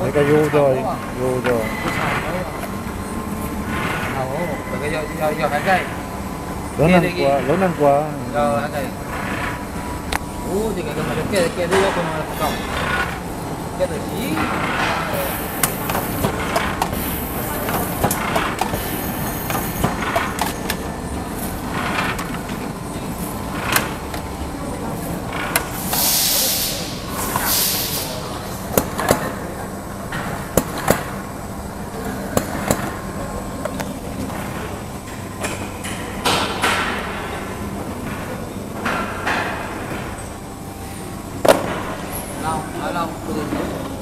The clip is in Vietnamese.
thấy cái vô rồi vô rồi cái lớn ăn quá lớn ăn quá. Giờ hai cây ú thì cái cái cái cái đi con cổng cái là gì Alors.